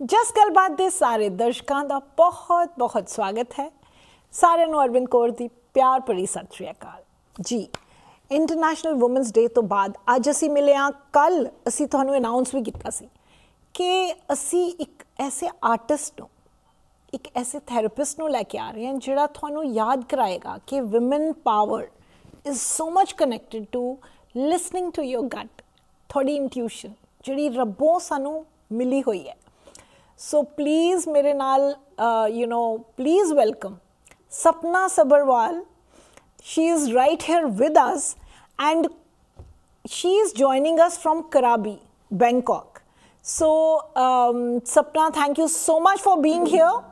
ਜਸ ਗੱਲਬਾਤ ਦੇ ਸਾਰੇ ਦਰਸ਼ਕਾਂ ਦਾ ਬਹੁਤ ਬਹੁਤ ਸਵਾਗਤ ਹੈ। ਸਾਰਿਆਂ ਨੂੰ ਅਰਵਿੰਦ ਕੌਰ ਦੀ ਪਿਆਰ ਭਰੀ ਸਤਿ ਸ਼੍ਰੀ ਅਕਾਲ। ਜੀ ਇੰਟਰਨੈਸ਼ਨਲ ਔਮਨਸ ਡੇ ਤੋਂ ਬਾਅਦ ਅੱਜ ਅਸੀਂ ਮਿਲੇ ਹਾਂ। ਕੱਲ ਅਸੀਂ ਤੁਹਾਨੂੰ ਅਨਾਉਂਸ ਵੀ ਕੀਤਾ ਸੀ ਕਿ ਅਸੀਂ ਇੱਕ ਐਸੇ ਆਰਟਿਸਟ ਨੂੰ, ਇੱਕ ਐਸੇ ਥੈਰੇਪਿਸਟ ਨੂੰ ਲੈ ਕੇ ਆ ਰਹੇ ਹਾਂ ਜਿਹੜਾ ਤੁਹਾਨੂੰ ਯਾਦ ਕਰਾਏਗਾ ਕਿ woman power is so much connected to listening to your gut ਤੁਹਾਡੀ ਇੰਟਿਊਸ਼ਨ ਜਿਹੜੀ ਰੱਬੋਂ ਸਾਨੂੰ ਮਿਲੀ ਹੋਈ ਹੈ। So please Mirinal, uh, you know please welcome Sapna Sabharwal. She is right here with us and she is joining us from Karabi, Bangkok. So um, Sapna, thank you so much for being here.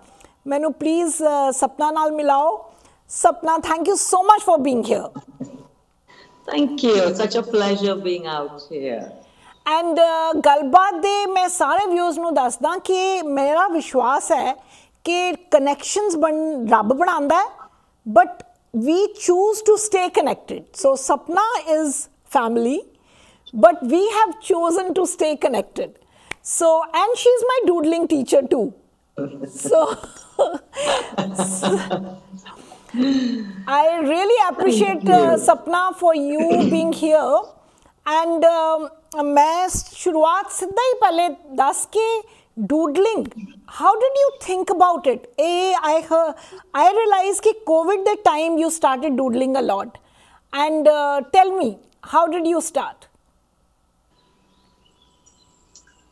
ਮੈਨੂੰ uh, Sapna ਸਪਨਾ ਨਾਲ Sapna, thank you so much for being here. Thank you. Such a pleasure being out here. And ਗੱਲਬਾਤ ਦੇ ਮੈਂ ਸਾਰੇ views ਨੂੰ ਦੱਸਦਾ ਕਿ ਮੇਰਾ ਵਿਸ਼ਵਾਸ ਹੈ ਕਿ ਕਨੈਕਸ਼ਨਸ ਬਣ ਰੱਬ ਬਣਾਉਂਦਾ ਹੈ but we choose to stay connected so Sapna is family but we have chosen to stay connected so and she's my doodling teacher too so I really appreciate uh, Sapna for you being here. And um, मैं शुरुआत सीधा ही पहले दस के doodling. How did you think about it? A, I heard, I realized कि COVID the time you started doodling a lot. And uh, tell me, how did you start?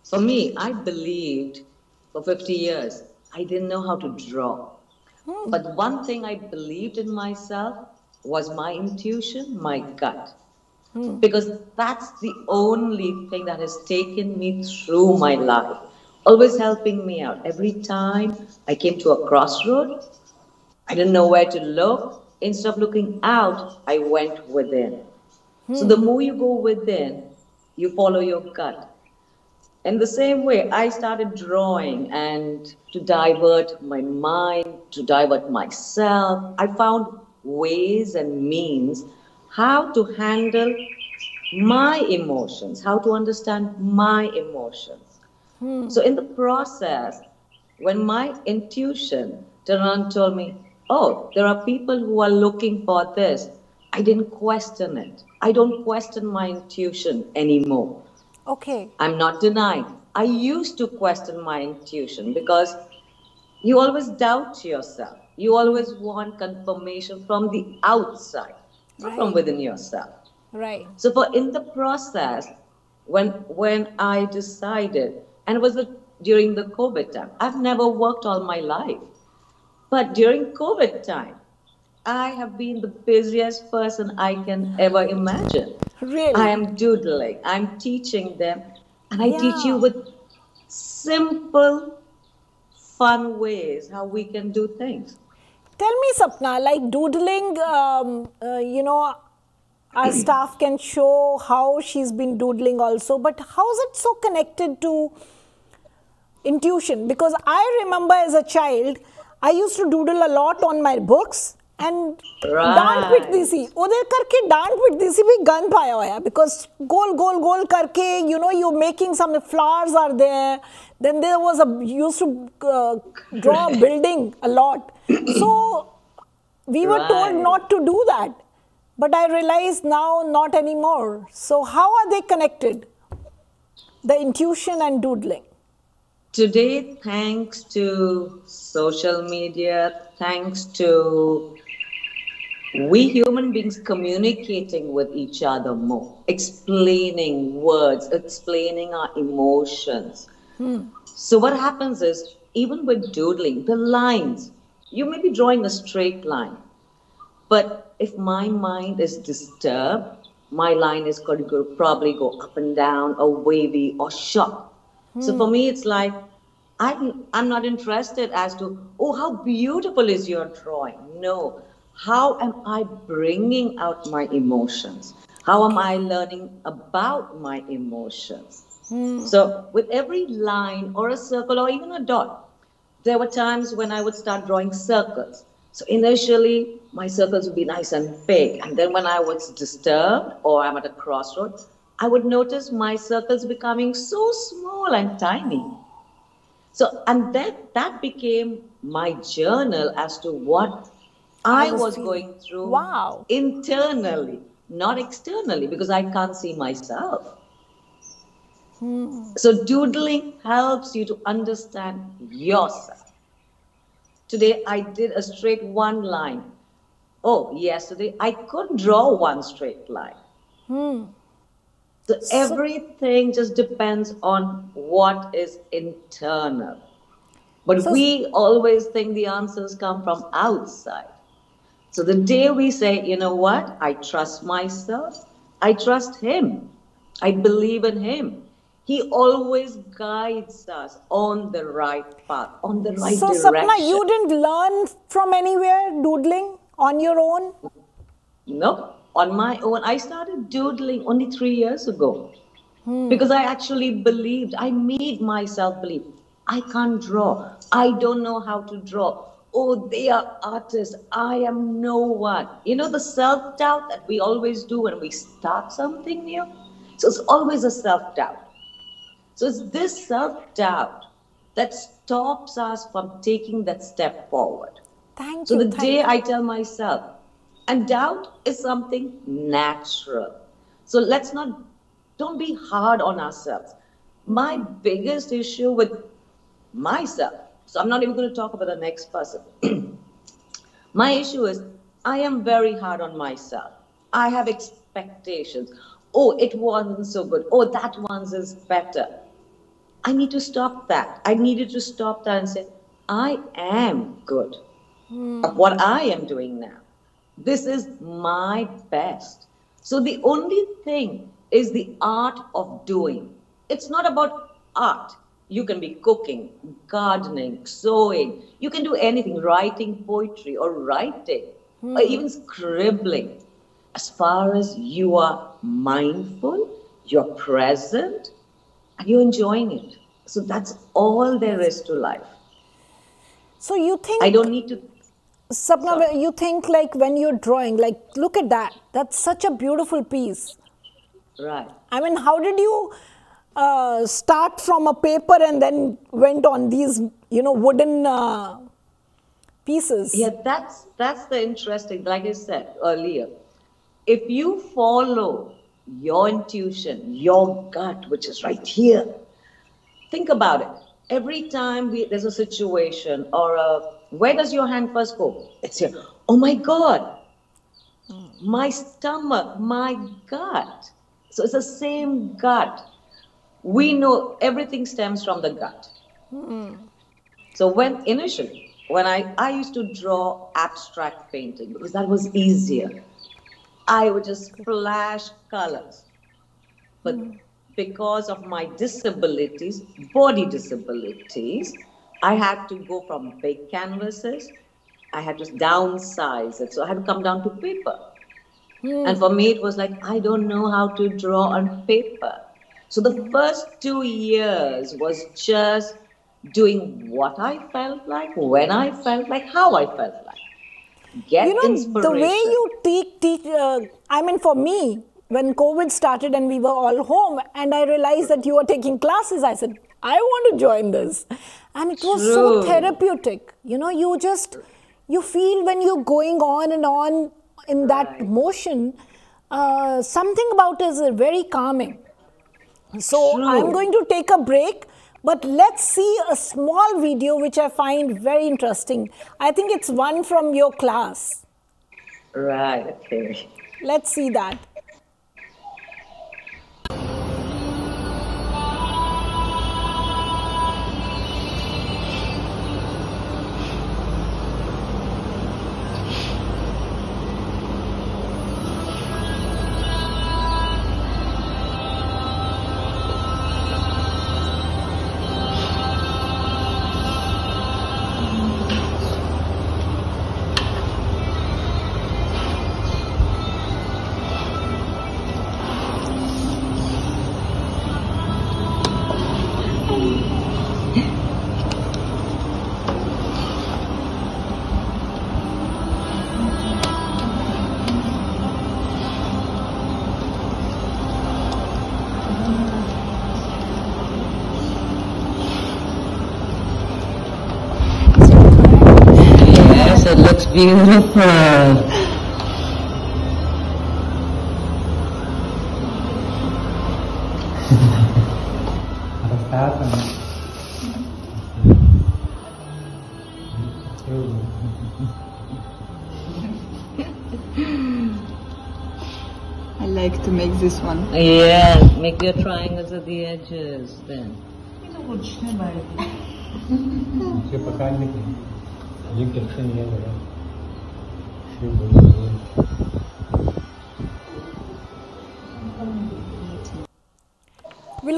For me, I believed for 50 years I didn't know how to draw. But one thing I believed in myself was my intuition, my gut. Hmm. Because that's the only thing that has taken me through my life, always helping me out. Every time I came to a crossroad, I didn't know where to look. Instead of looking out, I went within. So hmm. the more you go within, you follow your gut. In the same way, I started drawing and to divert my mind, to divert myself. I found ways and means how to handle my emotions, how to understand my emotions. Hmm. So, in the process, when my intuition turned around told me, Oh, there are people who are looking for this, I didn't question it. I don't question my intuition anymore. Okay. I'm not denying. I used to question my intuition because you always doubt yourself. You always want confirmation from the outside, not from within yourself. Right. So for in the process, when when I decided, and it was the, during the COVID time, I've never worked all my life. But during COVID time, I have been the busiest person I can ever imagine. Really? I am doodling. I'm teaching them, and I teach you with simple, fun ways how we can do things. Tell me, Sapna, like doodling, um, uh, you know, our staff can show how she's been doodling also. But how is it so connected to intuition? Because I remember as a child, I used to doodle a lot on my books. And dance with this. Udhe karke dance with this bhi gun paya hoya. Because goal, goal, goal karke, you know, you're making some flowers are there. Then there was a, used to uh, draw a building a lot. So we were told not to do that but i realize now not anymore. So how are they connected? The intuition and doodling. Today, thanks to social media, thanks to we human beings communicating with each other more, explaining words, explaining our emotions. Hmm. So, what happens is, even with doodling, the lines, you may be drawing a straight line, but if my mind is disturbed, my line is going to go, probably go up and down, or wavy, or sharp. So for hmm. me, it's like I'm I'm not interested as to oh how beautiful is your drawing. No, how am I bringing out my emotions? How am I learning about my emotions? Hmm. So with every line or a circle or even a dot, there were times when I would start drawing circles. So initially, my circles would be nice and big. And then when I was disturbed or I'm at a crossroads, I would notice my circles becoming so small and tiny. So, and that, that became my journal as to what I, was, was going through wow. internally, not externally, because I can't see myself. Hmm. So, doodling helps you to understand yourself. Today, I did a straight one line. Oh, yesterday, I could draw one straight line. Hmm. So, so everything just depends on what is internal. But so, we always think the answers come from outside. So the day we say, you know what, I trust myself, I trust Him, I believe in Him, he always guides us on the right path, on the right so, direction. So, Sapna, you didn't learn from anywhere doodling on your own? No, on my own. I started doodling only three years ago hmm. because I actually believed, I made myself believe I can't draw. I don't know how to draw. Oh, they are artists. I am no one. You know, the self doubt that we always do when we start something new? So it's always a self doubt. So it's this self doubt that stops us from taking that step forward. Thank so you. So the day you. I tell myself, and doubt is something natural. So let's not, don't be hard on ourselves. My biggest issue with myself, so I'm not even going to talk about the next person. My issue is I am very hard on myself. I have expectations. Oh, it wasn't so good. Oh, that one's is better. I need to stop that. I needed to stop that and say, I am good mm. at what I am doing now. This is my best. So the only thing is the art of doing. It's not about art. You can be cooking, gardening, sewing. You can do anything, writing poetry or writing mm. or hmm. even scribbling. As far as you are mindful, you're present, and you're enjoying it. So that's all there is to life. So you think I don't need to Sapna, Sorry. you think like when you're drawing, like look at that. That's such a beautiful piece. Right. I mean, how did you uh, start from a paper and then went on these, you know, wooden uh, pieces? Yeah, that's that's the interesting. Like I said earlier, if you follow your intuition, your gut, which is right here, think about it. Every time we, there's a situation or a where does your hand first go? It's here. Oh my God. My stomach, my gut. So it's the same gut. We know everything stems from the gut. Mm. So when initially, when I, I used to draw abstract painting because that was easier, I would just flash colors. But mm. because of my disabilities, body disabilities, I had to go from big canvases, I had to downsize it. So I had to come down to paper. Hmm. And for me, it was like, I don't know how to draw on paper. So the first two years was just doing what I felt like, when I felt like, how I felt like. Get you know, the way you teach, teach uh, I mean, for me, when COVID started and we were all home, and I realized that you were taking classes, I said, I want to join this. And it was True. so therapeutic. You know, you just, you feel when you're going on and on in that right. motion, uh, something about it is very calming. So True. I'm going to take a break, but let's see a small video which I find very interesting. I think it's one from your class. Right, okay. Let's see that. beautiful. I like to make this one. Yes, make your triangles at the edges then. मुझे पता नहीं ये कैसे नहीं है मेरा ये बोलो We'll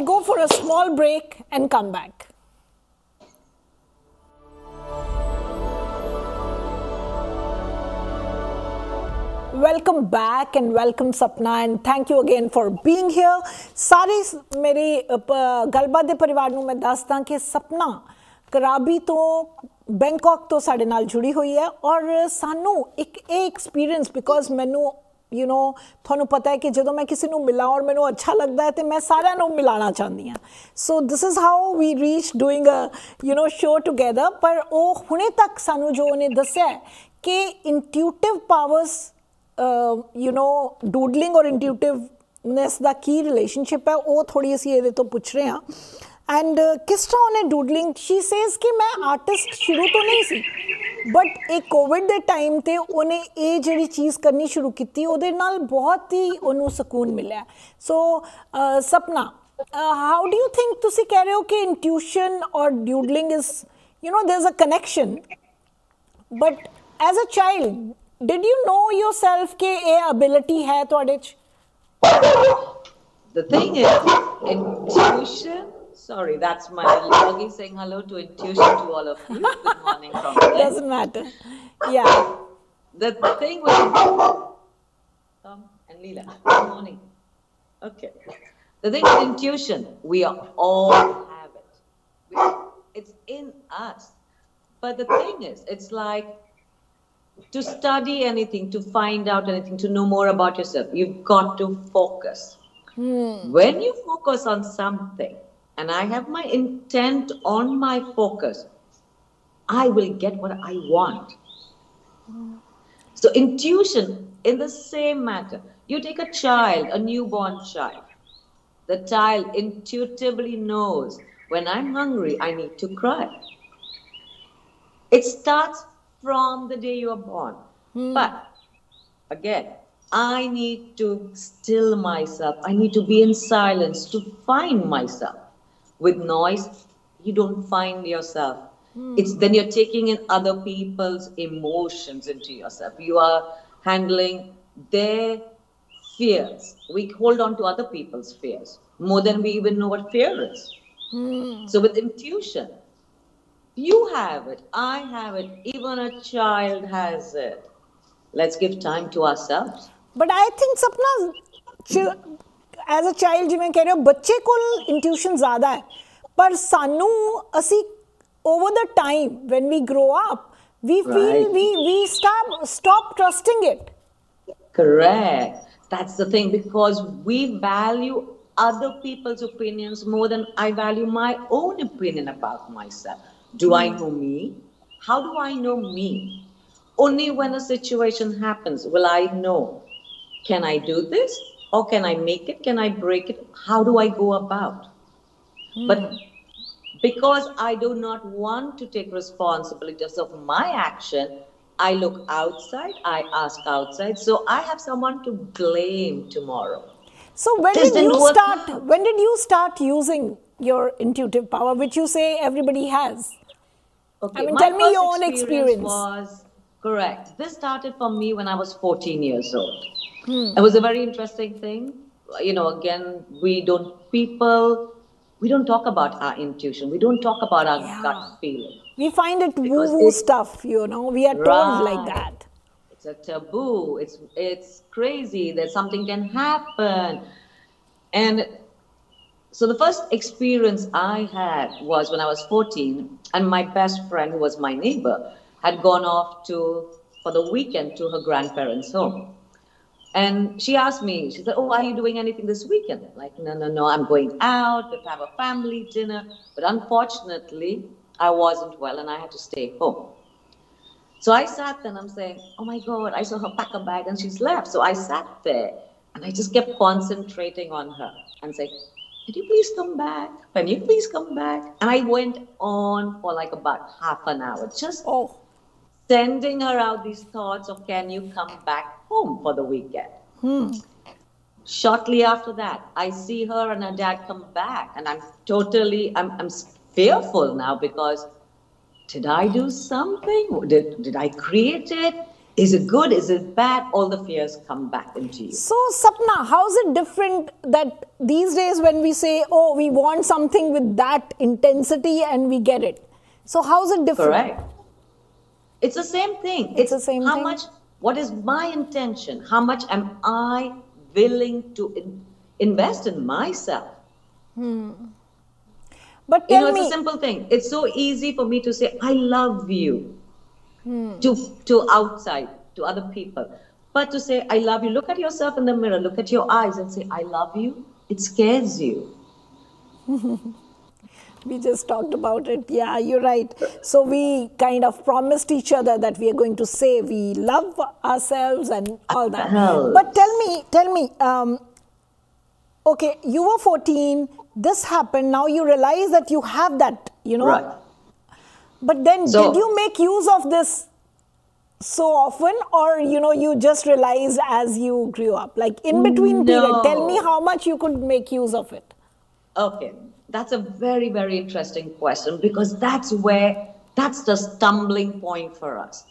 go for a small break and come back. Welcome back and welcome Sapna and thank you again for being here सारी मेरी गलबात परिवार को मैं दसदा कि सपना कराबी तो ਦੱਸਦਾ ਕਿ ਸਪਨਾ ਕਰਾਬੀ ਤੋਂ ਬੈਂਕਾਕ ਤੋਂ ਸਾਡੇ ਨਾਲ ਜੁੜੀ ਹੋਈ ਹੈ ਔਰ ਸਾਨੂੰ ਇੱਕ ਇਹ ਐਕਸਪੀਰੀਅੰਸ ਬਿਕੋਜ਼ ਮੈਨੂੰ ਯੂ نو ਤੁਹਾਨੂੰ ਪਤਾ ਹੈ ਕਿ ਜਦੋਂ ਮੈਂ ਕਿਸੇ ਨੂੰ ਮਿਲਾਂ ਔਰ ਮੈਨੂੰ ਅੱਛਾ ਲੱਗਦਾ ਹੈ ਤੇ ਮੈਂ ਸਾਰਿਆਂ ਨੂੰ ਮਿਲਾਣਾ ਚਾਹੁੰਦੀ ਹਾਂ so this is how we reach doing a you know show together ਪਰ ਉਹ ਹੁਣੇ ਤੱਕ ਸਾਨੂੰ ਜੋ ਉਹਨੇ ਦੱਸਿਆ ਹੈ ਕਿ ਇੰਟਿਊਟਿਵ ਪਾਵਰਸ ਯੂ نو ਡੂਡਲਿੰਗ ਔਰ ਇੰਟਿਊਟਿਵਨੈਸ ਦਾ ਕੀ ਰਿਲੇਸ਼ਨਸ਼ਿਪ ਹੈ ਉਹ ਥੋੜੀ ਅਸੀਂ ਇਹਦੇ ਤੋਂ ਪੁੱਛ ਰਹੇ ਹਾਂ एंड uh, किस तरह उन्हें डूडलिंग शी सेज कि मैं आर्टिस्ट शुरू तो नहीं सी बट एक कोविड के टाइम से उन्हें ये जी चीज़ करनी शुरू की बहुत ही उन्होंने सुकून मिले। So so, uh, Sapna how do you think तुम कह रहे हो कि इंट्यूशन और doodling is you know there a connection but as a child did you know yourself के ये अबिलिटी है थोड़े The thing is, intuition Sorry, that's my doggy saying hello to intuition to all of you. Good morning from doesn't matter yeah The thing with Tom and Leela. Good morning. Okay. The thing with intuition, we are all have it. It's in us. But the thing is, it's like to study anything, to find out anything, to know more about yourself, you've got to focus. Hmm. When you focus on something, and I have my intent on my focus, I will get what I want. So, intuition in the same matter. You take a child, a newborn child. The child intuitively knows when I'm hungry, I need to cry. It starts from the day you are born. Hmm. But again, I need to still myself. I need to be in silence to find myself with noise, you don't find yourself. Mm. It's then you're taking in other people's emotions into yourself. You are handling their fears. We hold on to other people's fears more than we even know what fear is. Mm. So with intuition, you have it, I have it, even a child has it. Let's give time to ourselves. But I think, Sapna, as a child ਜਿਵੇਂ ਕਹਿ ਰਹੇ ਹੋ ਬੱਚੇ ਕੋਲ ਇੰਟਿਊਸ਼ਨ ਜ਼ਿਆਦਾ ਹੈ ਪਰ ਸਾਨੂੰ ਅਸੀਂ ਓਵਰ ਦਾ time van we grow up we feel Right. we we stop stop trusting it Correct. That's the thing because we value other people's opinions more than I value my own opinion about myself. Do I know me? How do I know me? Only when a situation happens will I know can I do this Or can I make it? Can I break it? How do I go about? But hmm. because I do not want to take responsibilities of my action, I look outside, I ask outside, so I have someone to blame tomorrow. so when Just did you start out. when did you start using your intuitive power which you say everybody has Okay, mean, my tell me your own experience. Was correct. This started for me when I was 14 years old. Hmm. It was a very interesting thing. You know, again, we don't people we don't talk about our intuition. We don't talk about our Yeah. gut feeling. we find it woo-woo stuff you know we are told like that It's a taboo. It's it's crazy that something can happen. And so the first experience I had was when I was 14, and my best friend, who was my neighbor, had gone off to for the weekend to her grandparents' home. And she asked me, she said, Oh, are you doing anything this weekend? Like, no, no, no, I'm going out to have a family dinner. But unfortunately, I wasn't well and I had to stay home. So I sat there and I'm saying, oh my God, I saw her pack a bag and she's left. So I sat there and I just kept concentrating on her and saying, can you please come back? Can you please come back? And I went on for like about half an hour, just Oh, sending her out these thoughts of can you come back home for the weekend? Hmm. Shortly after that, I see her and her dad come back, and I'm totally I'm, I'm fearful now because did I do something? Did, did I create it? Is it good? Is it bad? All the fears come back into you. so Sapna, how's it different that these days when we say, oh, we want something with that intensity and we get it? So how's it different? Correct. It's the same thing. It's the same how thing? much, what is my intention? How much am I willing to in- invest in myself? Hmm. But You know, it's me, a simple thing. It's so easy for me to say, I love you hmm. to, to outside, to other people. But to say, I love you, look at yourself in the mirror, look at your eyes and say, I love you, it scares you. we just talked about it. Yeah, you're right. So we kind of promised each other that we are going to say we love ourselves and all that. But tell me, tell me, um, okay, you were 14, this happened, now you realize that you have that, you know. Right. But then So- did you make use of this so often or you know you just realized as you grew up like in between period tell me how much you could make use of it Okay, that's a very, very interesting question because that's where that's the stumbling point for us.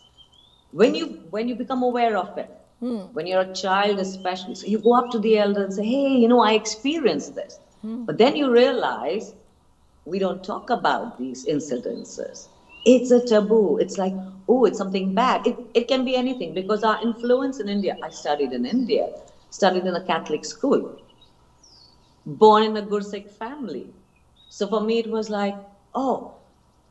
When you when you become aware of it, hmm. when you're a child especially, so you go up to the elder and say, "Hey, you know, I experienced this," hmm. but then you realize we don't talk about these incidences. It's a taboo. It's like, oh, it's something bad. It, it can be anything because our influence in India, I studied in India, studied in a Catholic school born in a Gursikh family. So for me, it was like, oh,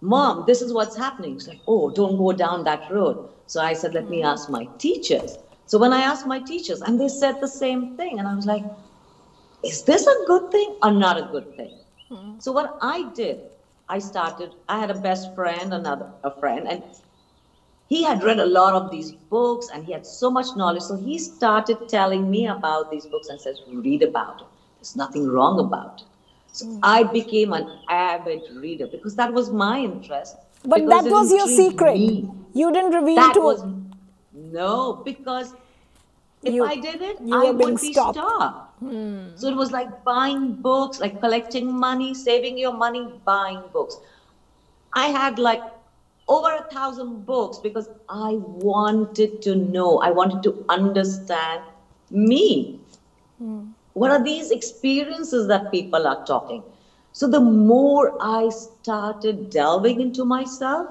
mom, this is what's happening. It's like, oh, don't go down that road. So I said, let me mm-hmm. ask my teachers. So when I asked my teachers, and they said the same thing, and I was like, is this a good thing or not a good thing? Mm-hmm. So what I did, I started, I had a best friend, another a friend, and he had read a lot of these books and he had so much knowledge. So he started telling me about these books and says, read about it. There's nothing wrong about it. So I became an avid reader because that was my interest. but that was your secret me. you didn't reveal That to was no, because if You- I did it, I would be stopped. stopped. Hmm. So it was like buying books, like collecting money, saving your money, buying books. I had like over a thousand books because I wanted to know, I wanted to understand me. Hmm. What are these experiences that people are talking? So the more I started delving into myself,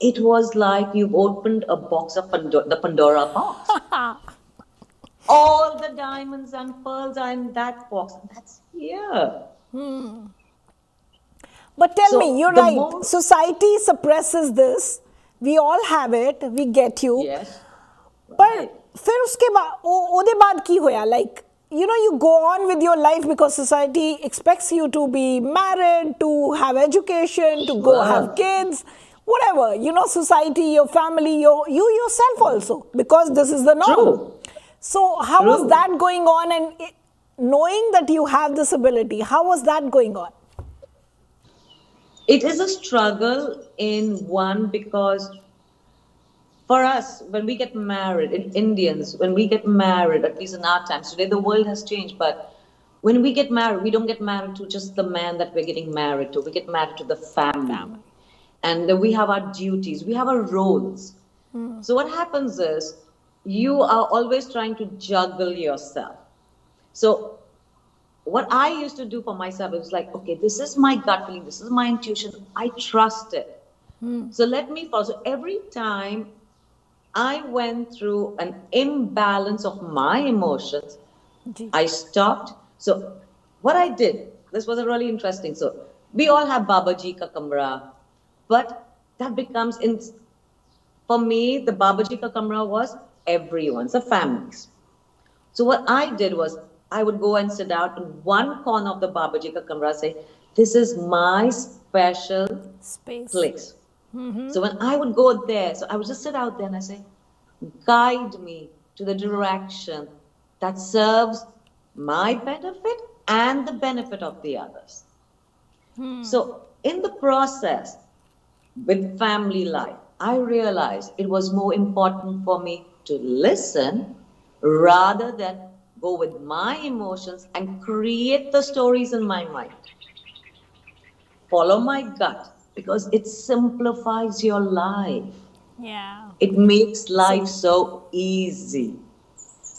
it was like you've opened a box of Pandora, the Pandora box. All the diamonds and pearls are in that box. That's here. Hmm. But tell so me, you're right. More... Society suppresses this. We all have it. We get you. Yes. But right. फिर उसके बाद ओदे बाद की होया like you know you go on with your life because society expects you to be married to have education to go Wow. have kids whatever you know society your family your you yourself also because this is the norm True. so how was that going on and it, knowing that you have this ability how was that going on It is a struggle in one because for us, when we get married, in Indians, when we get married, at least in our times, today the world has changed, but when we get married, we don't get married to just the man that we're getting married to. We get married to the family. And we have our duties, we have our roles. Hmm. So what happens is you are always trying to juggle yourself. So what I used to do for myself is like, okay, this is my gut feeling, this is my intuition, I trust it. Hmm. So let me follow. So every time I went through an imbalance of my emotions. I stopped. So what I did, this was a really interesting. So we all have Baba Ji ka kamra, but that becomes in for me, the Baba Ji ka kamra was everyone's, the families. So what I did was I would go and sit out in one corner of the Baba Ji ka kamra, say, this is my special space place. Mm-hmm. So when I would go there, so I would just sit out there and I say, guide me to the direction that serves my benefit and the benefit of the others. Hmm. So in the process with family life, I realized it was more important for me to listen rather than go with my emotions and create the stories in my mind. Follow my gut because it simplifies your life. Yeah. It makes life so easy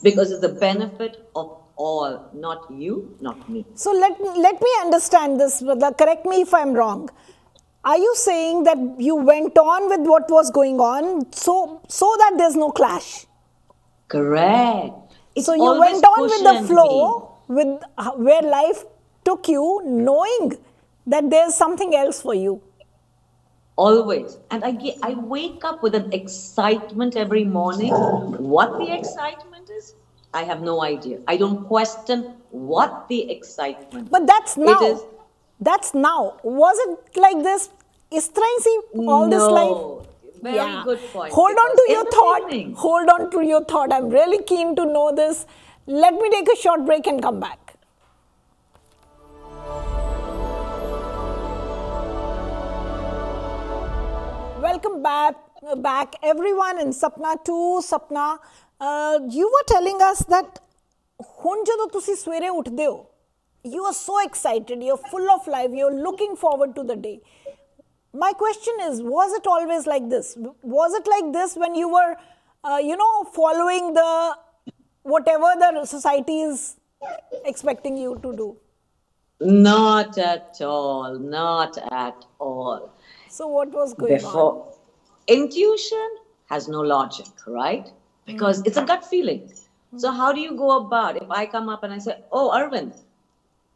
because it's the benefit of all, not you, not me. So let me, let me understand this. Vada. Correct me if I'm wrong. Are you saying that you went on with what was going on so so that there's no clash? Correct. It's so you went on with the cushioned flow with uh, where life took you, knowing that there's something else for you always. And i get, i wake up with an excitement every morning. What the excitement is i have no idea. I don't question what the excitement but that's now. it is, that's now. Was it like this? Is Tracy all no. this life? Very yeah. good point. Hold on to your thought. evening. hold on to your thought. I'm really keen to know this. Let me take a short break and come back. Welcome back, back everyone in Sapna 2. Sapna, uh, you were telling us that ਹੁਣ ਜਦੋਂ ਤੁਸੀਂ ਸਵੇਰੇ ਉੱਠਦੇ ਹੋ you are so excited you're full of life you're looking forward to the day my question is was it always like this was it like this when you were uh, you know following the whatever the society is expecting you to do Not at all. Not at all. so what was going on intuition has no logic, right? Because hmm. it's a gut feeling. Hmm. So how do you go about if I come up and I say, "Oh, Arvind,"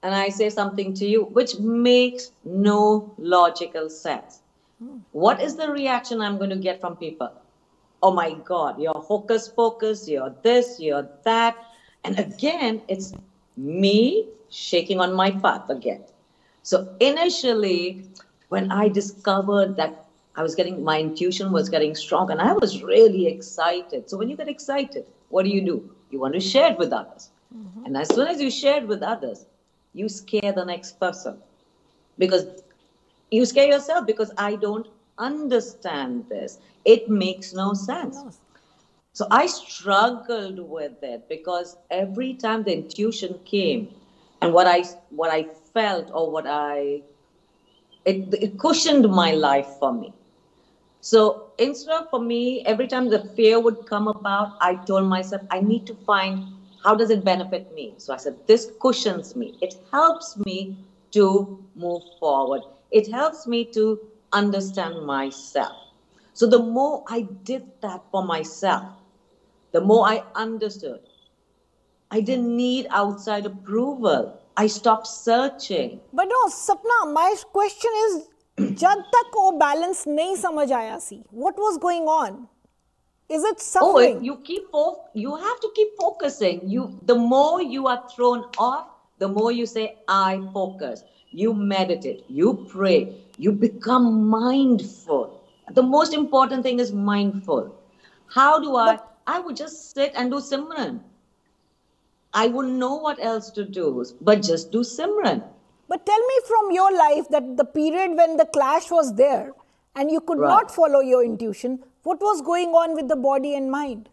and I say something to you which makes no logical sense? Hmm. What is the reaction I'm going to get from people? Oh my God, you're hocus pocus, you're this, you're that. And again, it's me shaking on my path again. So initially, when I discovered that I was getting my intuition was getting strong and I was really excited. So when you get excited, what do you do? You want to share it with others. Mm-hmm. And as soon as you share it with others, you scare the next person. Because you scare yourself because I don't understand this. It makes no sense. So I struggled with it because every time the intuition came and what I what I felt or what I it, it cushioned my life for me. So instead of for me, every time the fear would come about, I told myself, I need to find how does it benefit me? So I said, this cushions me. It helps me to move forward. It helps me to understand myself. So the more I did that for myself, the more I understood. I didn't need outside approval. I stopped searching. but no sapna my question is जब तक वो balance नहीं समझ आया सी what was going on is it Oh, suffering if you keep fo- you have to keep focusing. You the more you are thrown off, the more you say, I focus. You meditate, you pray, you become mindful. The most important thing is mindful. How do I? I would just sit and do Simran. I wouldn't know what else to do, but just do Simran. But tell me from your life that the period when the clash was there and you could Right. not follow your intuition, what was going on with the body and mind?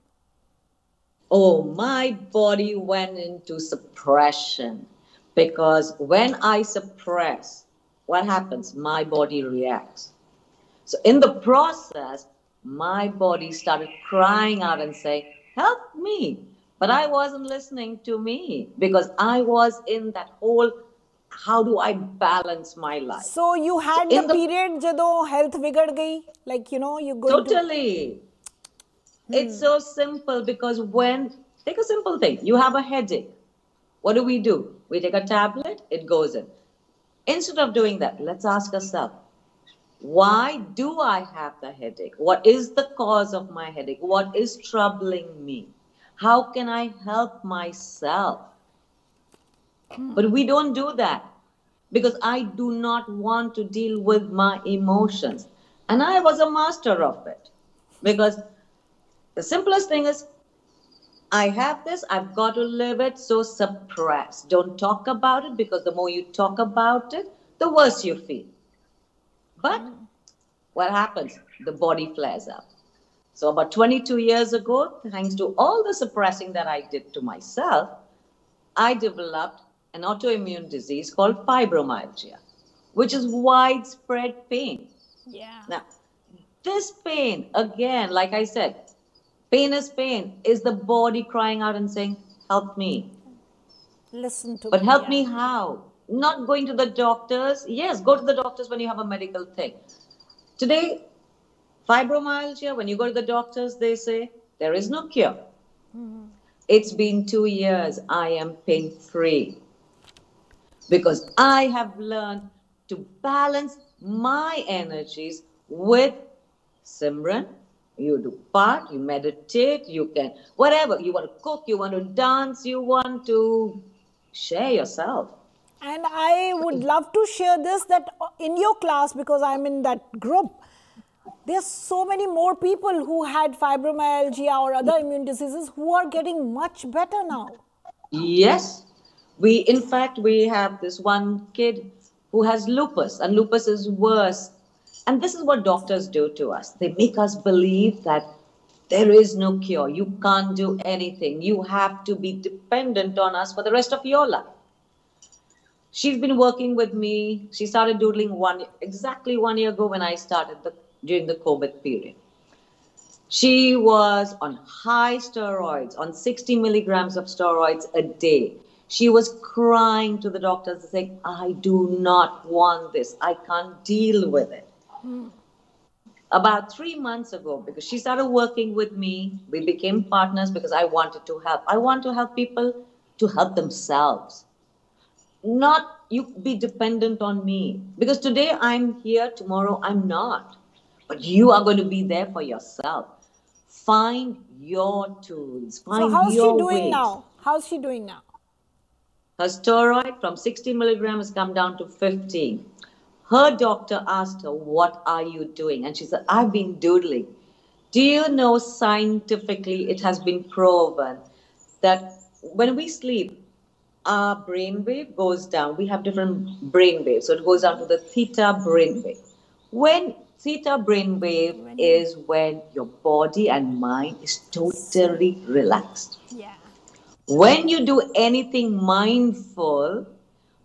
Oh, my body went into suppression because when I suppress, what happens? My body reacts. So, in the process, my body started crying out and saying, Help me. But I wasn't listening to me because I was in that whole how do I balance my life? So you had so the, the, period jado health vigad gayi, like you know you go totally. To... It's hmm. so simple because when take a simple thing, you have a headache. What do we do? We take a tablet, it goes in. Instead of doing that, let's ask ourselves, why do I have the headache? What is the cause of my headache? What is troubling me? How can I help myself? Hmm. But we don't do that because I do not want to deal with my emotions. And I was a master of it. Because the simplest thing is I have this, I've got to live it, so suppress. Don't talk about it because the more you talk about it, the worse you feel. But hmm. what happens? The body flares up. So, about 22 years ago, thanks to all the suppressing that I did to myself, I developed an autoimmune disease called fibromyalgia, which is widespread pain. Yeah. Now, this pain, again, like I said, pain is pain, is the body crying out and saying, Help me. Listen to But me, help yeah. me how? Not going to the doctors. Yes, go to the doctors when you have a medical thing. Today, fibromyalgia, when you go to the doctors, they say there is no cure. Mm-hmm. It's been two years. I am pain free because I have learned to balance my energies with Simran. You do part, you meditate, you can, whatever. You want to cook, you want to dance, you want to share yourself. And I would love to share this that in your class, because I'm in that group, there's so many more people who had fibromyalgia or other immune diseases who are getting much better now. Yes. We, in fact, we have this one kid who has lupus, and lupus is worse. And this is what doctors do to us. They make us believe that there is no cure. You can't do anything. You have to be dependent on us for the rest of your life. She's been working with me. She started doodling one exactly one year ago when I started the during the COVID period. She was on high steroids, on 60 milligrams of steroids a day. She was crying to the doctors and saying, I do not want this. I can't deal with it. Hmm. About three months ago, because she started working with me, we became partners because I wanted to help. I want to help people to help themselves not you be dependent on me because today i'm here tomorrow i'm not but you are going to be there for yourself find your tools find So how's she doing ways. now? How's she doing now? her steroid from 60 milligrams has come down to 15 her doctor asked her what are you doing and she said i've been doodling do you know scientifically it has been proven that when we sleep our brain wave goes down. We have different brain waves. So it goes down to the theta brain wave. When theta brain wave is when your body and mind is totally relaxed. Yeah. When you do anything mindful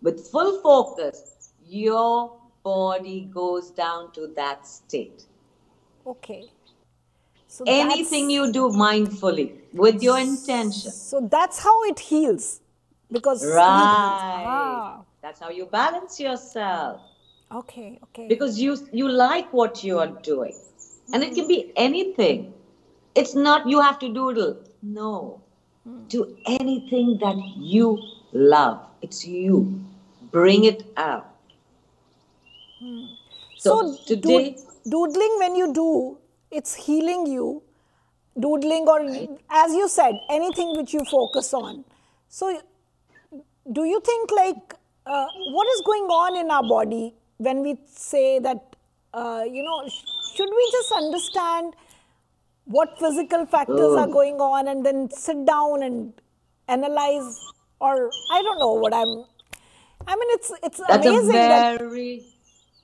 with full focus, your body goes down to that state. Okay. So Anything you do mindfully with your intention. So that's how it heals. Because. Right. Ah, That's how you balance yourself. Okay, okay. Because you you like what you are doing. And it can be mm-hmm. anything. It's not you have to doodle. No. Mm. Do anything that you love. It's you. Bring it out. Mm. So, so today dood- doodling when you do, it's healing you. Doodling or as you said, anything which you focus on. So do you think like uh, what is going on in our body when we say that uh, you know sh- should we just understand what physical factors are going on and then sit down and analyze or i don't know what i'm i mean it's it's That's amazing a that very,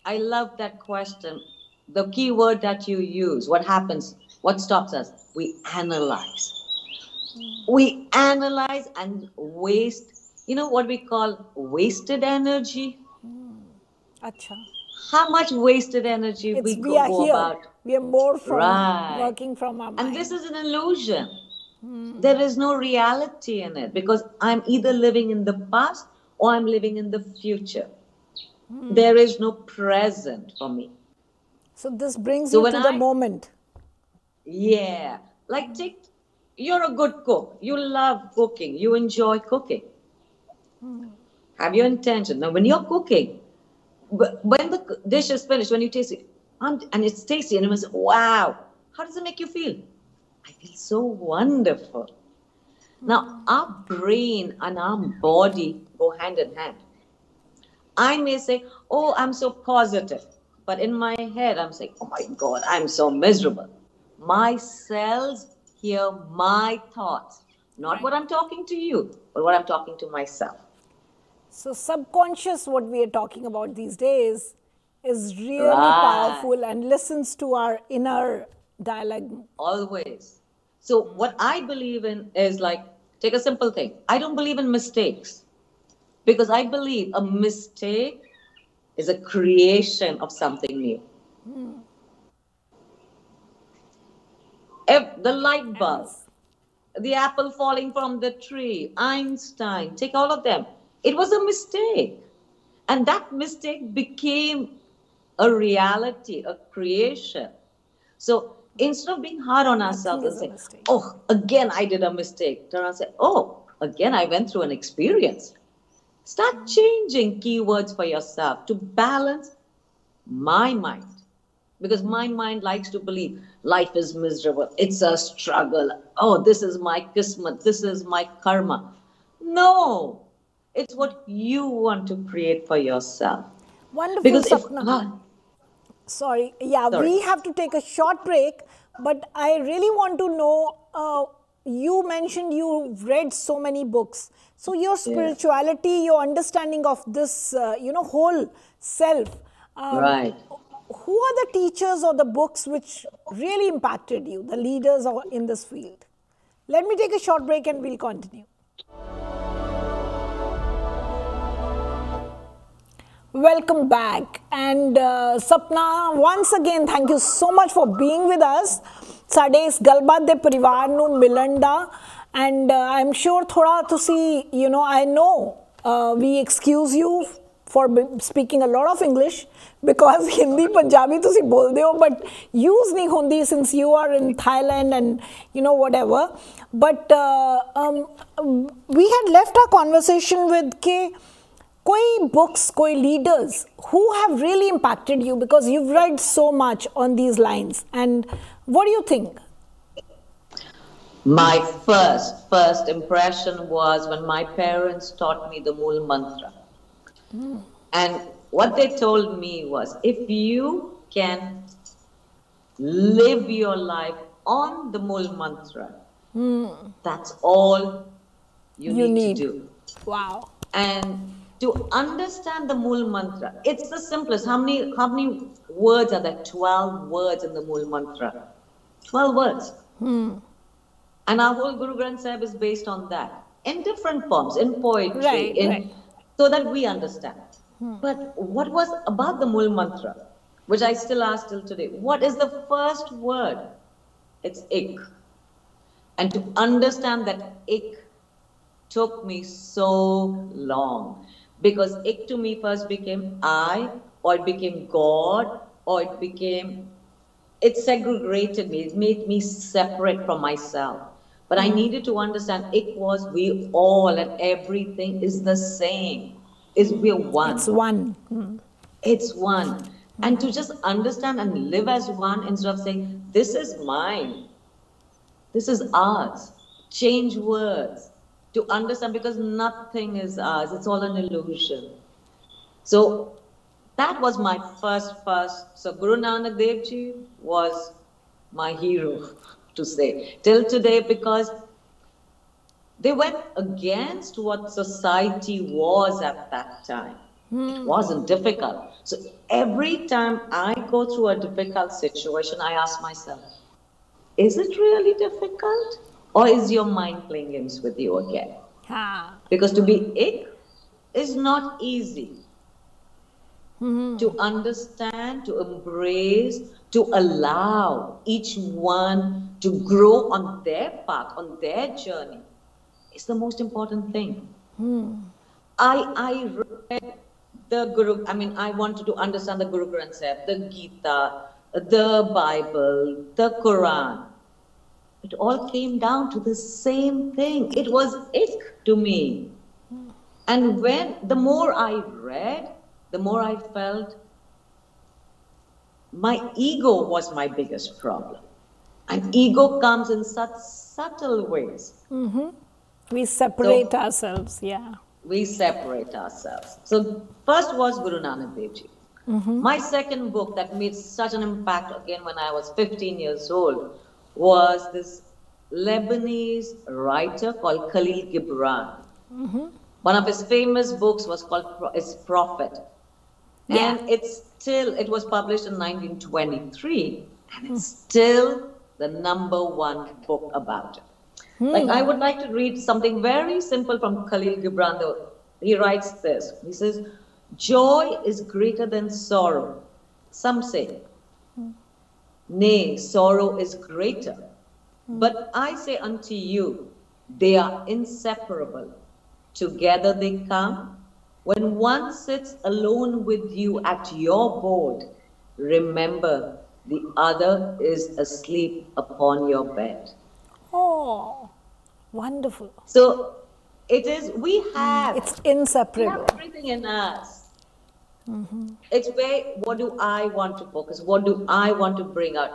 I love that question. The key word that you use, what happens, what stops us? We analyze. We analyze and waste, you know what we call wasted energy? Acha. How much wasted energy It's, we we go are here about. we are more from Right. working from our mind And this is an illusion. Hmm. There is no reality in it because I'm either living in the past or I'm living in the future. Hmm. There is no present for me. so this brings So you to the moment Yeah. Like take you're a good cook. You love cooking. You enjoy cooking. Hmm. Have your intention. Now when you're cooking, wh- when the dish is finished, when you taste it, and it's tasty, and you say, wow, how does it make you feel? I feel so wonderful. Now our brain and our body go hand in hand. I may say, oh, I'm so positive. but in my head, I'm saying, oh my God, I'm so miserable. My cells hear my thoughts, not what I'm talking to you, but what I'm talking to myself. So, subconscious, what we are talking about these days, is really Right. powerful and listens to our inner dialogue. Always. So, what I believe in is like, take a simple thing. I don't believe in mistakes because I believe a mistake is a creation of something new. Hmm. If the light bulb, the apple falling from the tree, Einstein, take all of them. It was a mistake. And that mistake became a reality, a creation. So instead of being hard on ourselves and saying, mistake. oh, again I did a mistake, turn around and say, oh, again I went through an experience. Start changing keywords for yourself to balance my mind. Because my mind likes to believe life is miserable, it's a struggle. Oh, this is my kismet, this is my karma. No, it's what you want to create for yourself. Wonderful, Because if Sapna. God, Sorry, yeah, Sorry. we have to take a short break, but I really want to know. Uh, you mentioned you've read so many books, so your spirituality, your understanding of this, uh, you know, whole self. Um, right. Who are the teachers or the books which really impacted you, the leaders in this field? Let me take a short break and we'll continue. welcome back. And uh, Sapna, once again, thank you so much for being with us. Today is ਗੱਲਬਾਤ ਦੇ Milanda, and ਮਿਲਣ I'm sure am to see, you know, I know know we excuse for speaking a lot of English because Hindi, Punjabi, tusi bolde ho, but use nahi hundi since you are in Thailand and you know whatever. But uh, um, we had left our conversation with ke koi books koi leaders who have really impacted you because you've read so much on these lines and what do you think My first, first impression was when my parents taught me the Mool Mantra. Hmm. And what they told me was if you can live your life on the Mool Mantra, hmm. that's all you, You need, need. to do. wow And to understand the Mool Mantra, it's the simplest. How many, how many words are there? 12 words in the Mool Mantra. 12 words. Hmm. And our whole Guru Granth Sahib is based on that in different forms, in poetry, Right, in, right. so that we understand. Hmm. But what was about the Mool Mantra, which I still ask till today, what is the first word? It's ik. And to understand that ik took me so long because ik to me first became I, or it became God, or it became it segregated me, it made me separate from myself. But I needed to understand it was we all and everything is the same. Is we're one. it's one Hmm. It's one. And to just understand and live as one instead of saying, this is mine, this is ours. Change words to understand because nothing is ours, it's all an illusion. So that was my first, first. So Guru Nanak Dev Ji was my hero, to say, till today because they went against what society was at that time. It hmm. wasn't difficult. So every time I go through a difficult situation, I ask myself, is it really difficult? Or is your mind playing games with you again? Because to be ik is not easy. Mm-hmm. To understand, to embrace, to allow each one to grow on their path, on their journey, is the most important thing. Hmm. I I read the Guru. I mean, I wanted to understand the Guru Granth Sahib, the Gita, the Bible, the Quran. It all came down to the same thing. It was ik to me. And when the more I read, the more I felt my ego was my biggest problem. And ego comes in such subtle ways. Mm-hmm. we separate ourselves yeah We separate ourselves. So first was Guru Nanak Dev Ji. Mm-hmm. My second book that made such an impact again when I was 15 years old was this Lebanese writer called Khalil Gibran. Mm-hmm. One of his famous books was called Pro- is Prophet. And it's still, it was published in 1923, and it's hmm. still the number one book about it. Hmm. Like, I would like to read something very simple from Khalil Gibran. Though. He writes this He says, Joy is greater than sorrow. Some say, Nay, sorrow is greater. Hmm. But I say unto you, they are inseparable. Together they come. When one sits alone with you at your board, remember the other is asleep upon your bed. Oh, wonderful. So it is, we have, It's inseparable. everything in us. Mm-hmm. It's where, what do I want to focus? What do I want to bring out?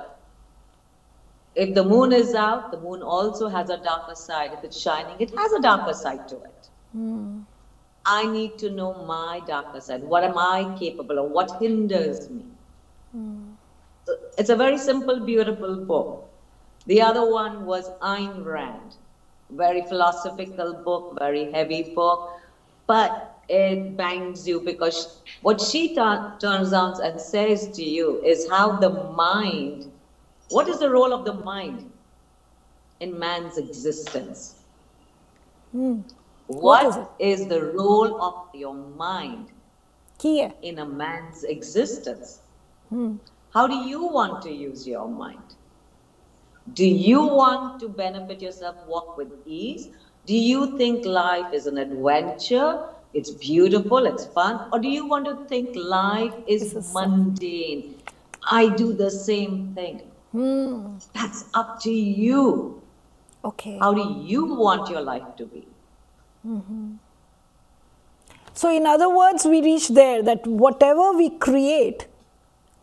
If the moon is out, the moon also has a darker side. If it's shining, it has a darker side to it. Hmm. I need to know my darker side. What am I capable of? What hinders me? Hmm. So It's a very simple, beautiful book. The other one was Ayn Rand, very philosophical book, very heavy book, but it bangs you because what she tu- turns out and says to you is how the mind, what is the role of the mind in man's existence? Hmm. What is what is the role of your mind है in a man's existence. Hmm. How do you want to use your mind? Do you want to benefit yourself, walk with ease? Do you think life is an adventure? It's beautiful, it's fun? Or do you want to think life is mundane? I do the same thing. Hmm. That's up to you. Okay. How do you want your life to be? Mm-hmm. So, in other words, we reach there that whatever we create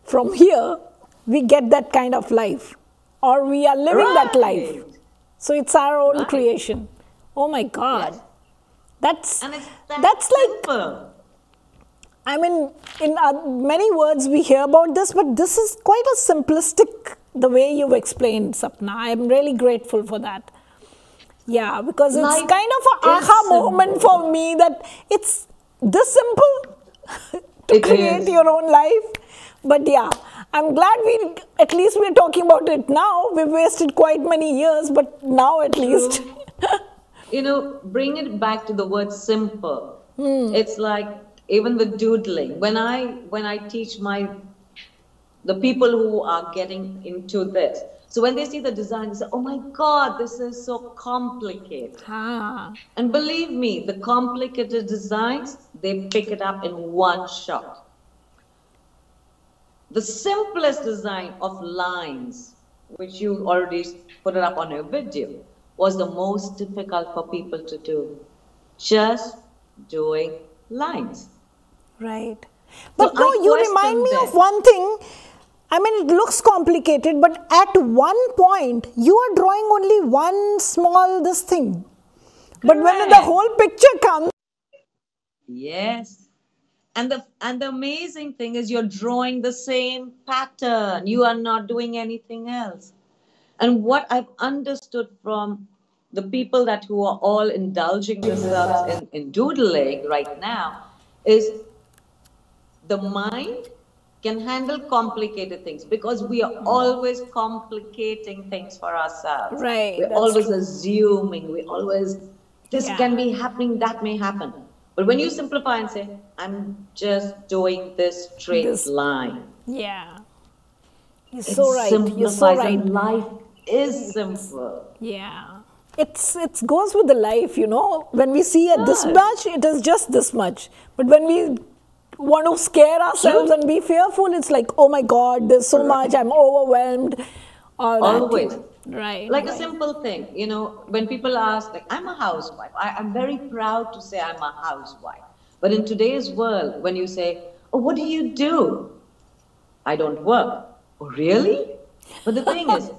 from here, we get that kind of life, or we are living that life. So, it's our own Right. creation. Oh my God. Yes. That's that that's like. I mean, in uh, many words we hear about this, but this is quite a simplistic the way you've explained, Sapna. I'm really grateful for that. Yeah, because it's Life kind of an aha simple. moment for me that it's this simple to It create is. your own life. But yeah, I'm glad we at least we're talking about it now. We've wasted quite many years, but now at least. you know, bring it back to the word simple. Hmm. It's like even with doodling. When I when I teach my the people who are getting into this, so when they see the design, they say, "Oh my God, this is so complicated." ah, And believe me, the complicated designs they pick it up in one shot. The simplest design of lines, which you already put it up on your video, was the most difficult for people to do. Just doing lines. Right. But So no, you remind me of one thing. I mean, it looks complicated, but at one point, you are drawing only one small this thing. But when the whole picture comes, Yes. And the and the amazing thing is you're drawing the same pattern. You are not doing anything else. And what I've understood from the people that who are all indulging themselves in, in doodling right now is the mind can handle complicated things because we are always complicating things for ourselves. Right, We're always true. assuming, we always this Yeah. can be happening, that may happen. But when you simplify and say, I'm just doing this straight This- line. yeah. You're so right. You're so simplifies right. life is simple. Yeah. It's it goes with the life, you know. When we see it this much, it is just this much. But when we want to scare ourselves and be fearful, it's like, oh my God, there's so much. I'm overwhelmed. All that. Always. Right. Like a simple thing, you know, when people ask, like, I'm a housewife, I, I'm very proud to say I'm a housewife. But in today's world, when you say, Oh, what do you do? I don't work. Oh, really? But the thing is,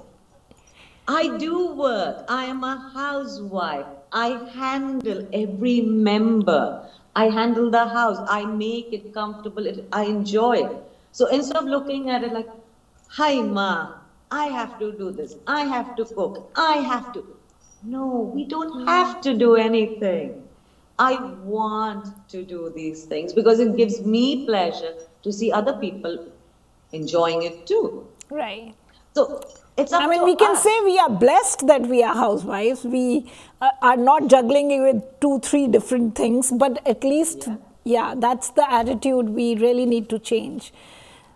I do work. I am a housewife. I handle every member. I handle the house. I make it comfortable. It, I enjoy it. So instead of looking at it like, hi, ma, I have to do this. I have to cook. I have to. No, we don't have to do anything. I want to do these things because it gives me pleasure to see other people enjoying it too. Right. So it's I mean, we can us. say we are blessed that we are housewives. We uh, are not juggling it with two, three different things, but at least, yeah, that's the attitude we really need to change.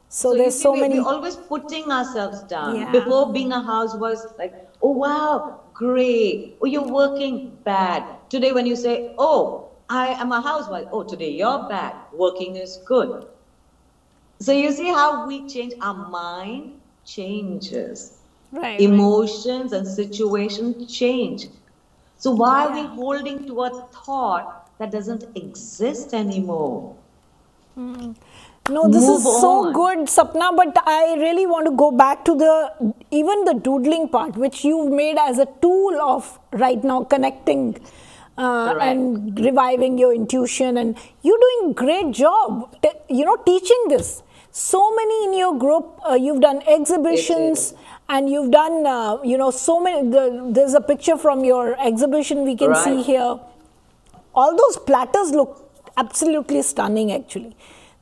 So, you there's see, so we, many. We're always putting ourselves down. Yeah. Before being a housewife, like, oh wow, great. Oh, you're working bad. Today, when you say, oh, I am a housewife. Oh, today you're bad. Working is good. So you see how we change. Our mind changes. Right, right. Emotions and situations change. So why are we holding to a thought that doesn't exist anymore? No, this Move is so on. good, Sapna. But I really want to go back to the even the doodling part, which you've made as a tool of right now connecting uh, and reviving your intuition. And you're doing great job, te- you know, teaching this. So many in your group. Uh, you've done exhibitions and you've done uh, you know so many the, there's a picture from your exhibition we can right. see here all those platters look absolutely stunning actually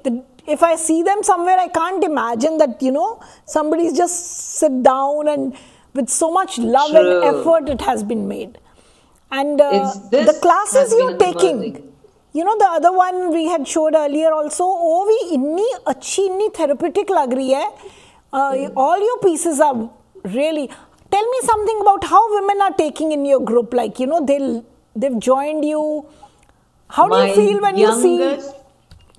the, if i see them somewhere i can't imagine that you know somebody's just sit down and with so much love True. and effort it has been made and uh, the classes you're taking amazing. you know the other one we had showed earlier also oh we inni achhi inni therapeutic lag rahi hai uh, all your pieces are really tell me something about how women are taking in your group like you know they'll they've joined you how do you feel when you see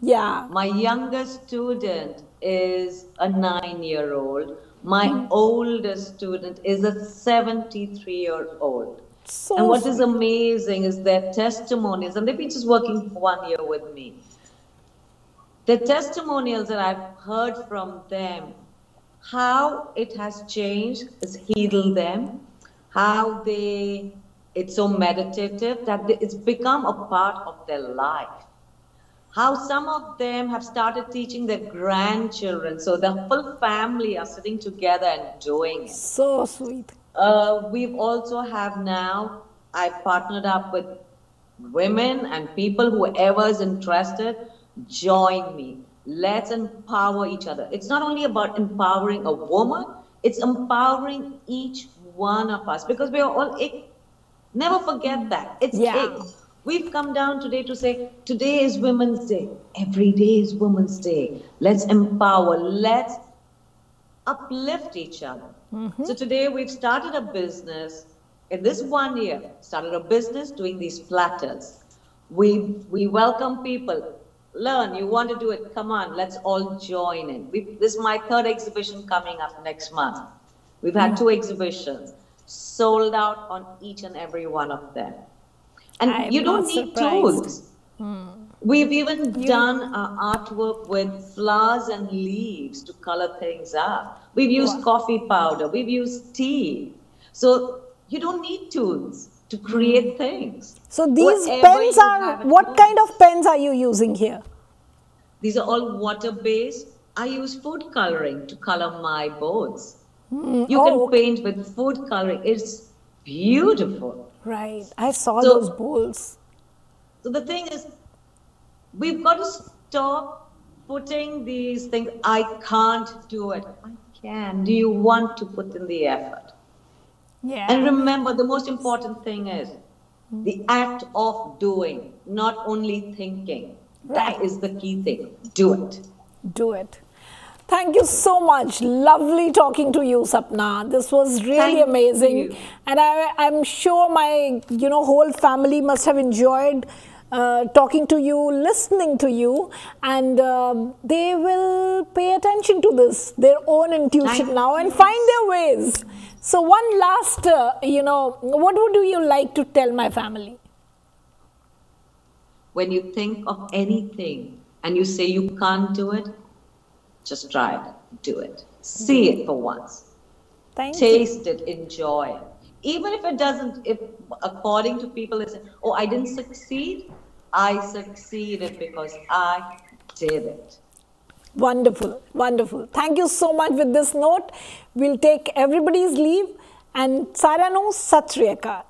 yeah My youngest student is a nine year old. My oldest student is a 73 year old. so and what is amazing is their testimonials, and they've been just working for one year with me. The testimonials that I've heard from them, how it has changed, has healed them, how they, it's so meditative that it's become a part of their life. How some of them have started teaching their grandchildren so the full family are sitting together and doing it. So sweet. Uh, we've also have now i've partnered up with women and people whoever is interested join me let's empower each other it's not only about empowering a woman it's empowering each one of us because we are all ik. never forget that it's Yeah. We've come down today to say, today is Women's Day. Every day is Women's Day. Let's empower. Let's uplift each other. Mm-hmm. So today we've started a business. In this one year, started a business doing these platters. We we welcome people. Learn. You want to do it? Come on. Let's all join in. We, this is my third exhibition coming up next month. We've had two exhibitions, sold out on each and every one of them. And I'm you don't need surprised. tools. We've even done uh, artwork with flowers and leaves to color things up. We've used coffee powder. We've used tea. So you don't need tools to create things. so these Whatever pens are what home. kind of pens are you using here These are all water based. I use food coloring to color my boards. Hmm, you oh, can okay. paint with food coloring. It's beautiful. right i saw So- those bowls So the thing is, we've got to stop putting these things. I can't do it. I can. Do you want to put in the effort? Yeah And remember, the most important thing is the act of doing, not only thinking. Right. That is the key thing. Do it. do it. Thank you so much. Lovely talking to you, Sapna. This was really Thank amazing, you. and I, I'm sure my you know whole family must have enjoyed uh, talking to you, listening to you, and um, they will pay attention to this, their own intuition Thank now, and find their ways. So, one last, uh, you know, what would you like to tell my family? When you think of anything and you say you can't do it, just try it. Do it. See it for once. Thank you. taste it, enjoy it. Even if it doesn't, if according to people, it's, oh, I didn't succeed, I succeeded because I did it. Wonderful, wonderful. Thank you so much. With this note, we'll take everybody's leave and Sarah no Sat Sri Akal.